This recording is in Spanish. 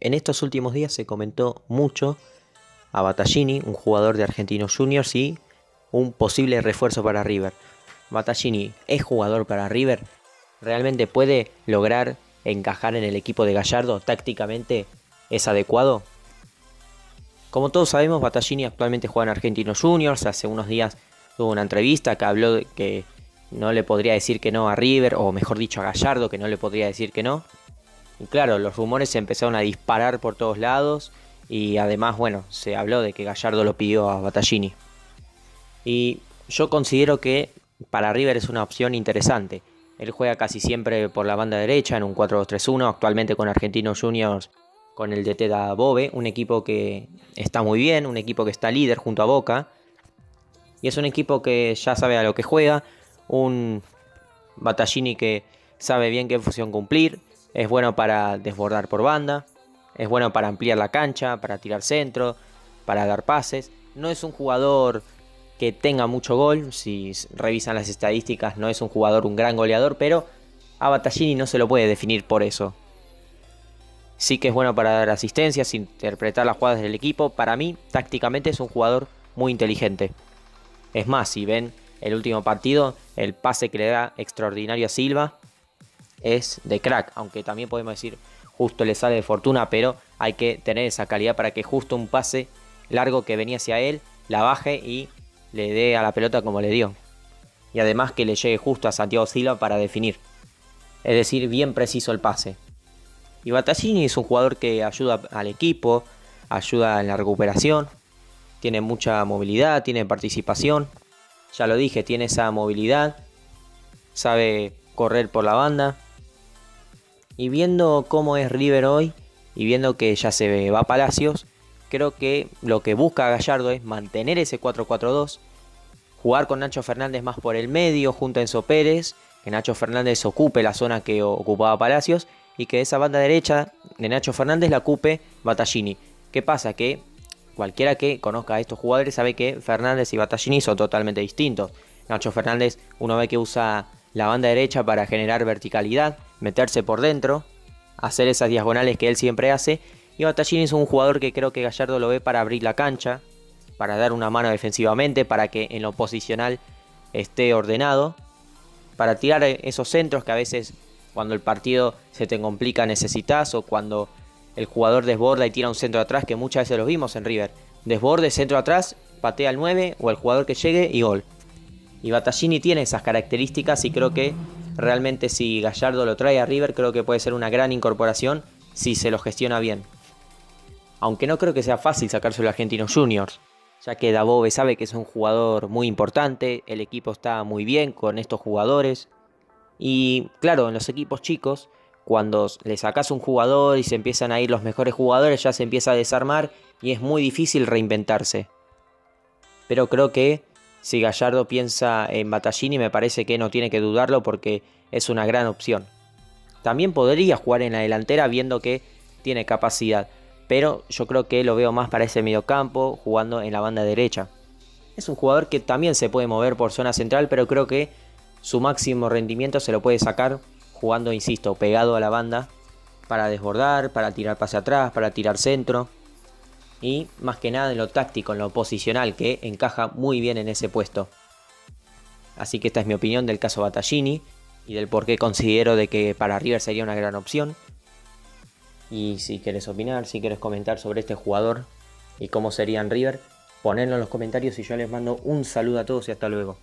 En estos últimos días se comentó mucho a Battaglini, un jugador de Argentinos Juniors y un posible refuerzo para River. Battaglini es jugador para River, realmente puede lograr encajar en el equipo de Gallardo, tácticamente es adecuado. Como todos sabemos, Battaglini actualmente juega en Argentinos Juniors, hace unos días tuvo una entrevista que habló de que no le podría decir que no a River, o mejor dicho a Gallardo, que no le podría decir que no. Y claro, los rumores se empezaron a disparar por todos lados y además, bueno, se habló de que Gallardo lo pidió a Battaglini. Y yo considero que para River es una opción interesante. Él juega casi siempre por la banda derecha en un 4-2-3-1, actualmente con Argentinos Juniors con el DT da Bove, un equipo que está muy bien, un equipo que está líder junto a Boca. Y es un equipo que ya sabe a lo que juega, un Battaglini que sabe bien qué función cumplir, es bueno para desbordar por banda, es bueno para ampliar la cancha, para tirar centro, para dar pases. No es un jugador que tenga mucho gol, si revisan las estadísticas no es un jugador un gran goleador, pero a Battaglini no se lo puede definir por eso. Sí que es bueno para dar asistencias, interpretar las jugadas del equipo. Para mí, tácticamente es un jugador muy inteligente. Es más, si ven el último partido, el pase que le da extraordinario a Silva es de crack, aunque también podemos decir justo le sale de fortuna, pero hay que tener esa calidad para que justo un pase largo que venía hacia él la baje y le dé a la pelota como le dio. Y además que le llegue justo a Santiago Silva para definir. Es decir, bien preciso el pase. Y Battaglini es un jugador que ayuda al equipo, ayuda en la recuperación, tiene mucha movilidad, tiene participación. Ya lo dije, tiene esa movilidad, sabe correr por la banda, y viendo cómo es River hoy y viendo que ya se va Palacios, creo que lo que busca Gallardo es mantener ese 4-4-2, jugar con Nacho Fernández más por el medio junto a Enzo Pérez, que Nacho Fernández ocupe la zona que ocupaba Palacios y que esa banda derecha de Nacho Fernández la ocupe Battaglini. ¿Qué pasa? Que cualquiera que conozca a estos jugadores sabe que Fernández y Battaglini son totalmente distintos. Nacho Fernández uno ve que usa la banda derecha para generar verticalidad, meterse por dentro, hacer esas diagonales que él siempre hace. Y Battaglini es un jugador que creo que Gallardo lo ve para abrir la cancha, para dar una mano defensivamente, para que en lo posicional esté ordenado, para tirar esos centros que a veces cuando el partido se te complica necesitas o cuando el jugador desborda y tira un centro atrás, que muchas veces lo vimos en River. Desborde, centro atrás, patea al 9 o el jugador que llegue y gol. Y Battaglini tiene esas características y creo que realmente si Gallardo lo trae a River creo que puede ser una gran incorporación si se lo gestiona bien. Aunque no creo que sea fácil sacárselo a Argentinos Juniors, ya que Dabove sabe que es un jugador muy importante, el equipo está muy bien con estos jugadores. Y claro, en los equipos chicos, cuando le sacas un jugador y se empiezan a ir los mejores jugadores, ya se empieza a desarmar y es muy difícil reinventarse. Pero creo que si Gallardo piensa en Battaglini me parece que no tiene que dudarlo porque es una gran opción. También podría jugar en la delantera viendo que tiene capacidad, pero yo creo que lo veo más para ese mediocampo jugando en la banda derecha. Es un jugador que también se puede mover por zona central, pero creo que su máximo rendimiento se lo puede sacar jugando, insisto, pegado a la banda para desbordar, para tirar pase atrás, para tirar centro y más que nada en lo táctico, en lo posicional, que encaja muy bien en ese puesto. Así que esta es mi opinión del caso Battaglini y del por qué considero de que para River sería una gran opción. Y si quieres opinar, si quieres comentar sobre este jugador y cómo sería River, ponedlo en los comentarios y yo les mando un saludo a todos y hasta luego.